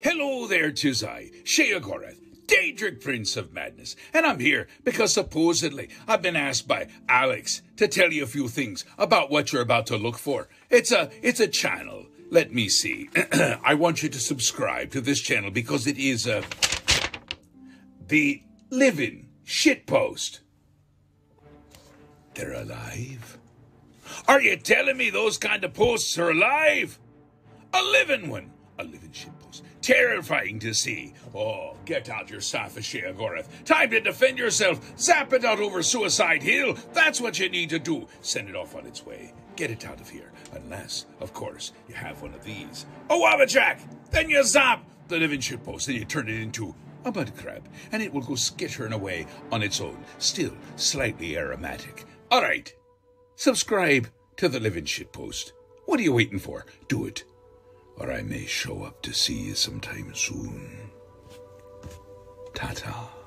Hello there, tis I, Sheogorath, Daedric Prince of Madness, and I'm here because supposedly I've been asked by Alex to tell you a few things about what you're about to look for. It's a it's a channel. Let me see. I want you to subscribe to this channel because it is a the living shitpost. They're alive. Are you telling me those kind of posts are alive? A living one. A living shitpost. Terrifying to see. Oh, get out your Staff of Sheogorath. Time to defend yourself. Zap it out over Suicide Hill. That's what you need to do. Send it off on its way. Get it out of here. Unless, of course, you have one of these. Oh, a Wabbajack! Then you zap the living shitpost and you turn it into a mud crab, and it will go skittering away on its own, still slightly aromatic. All right, subscribe to the living shitpost. What are you waiting for? Do it or I may show up to see you sometime soon. Ta ta.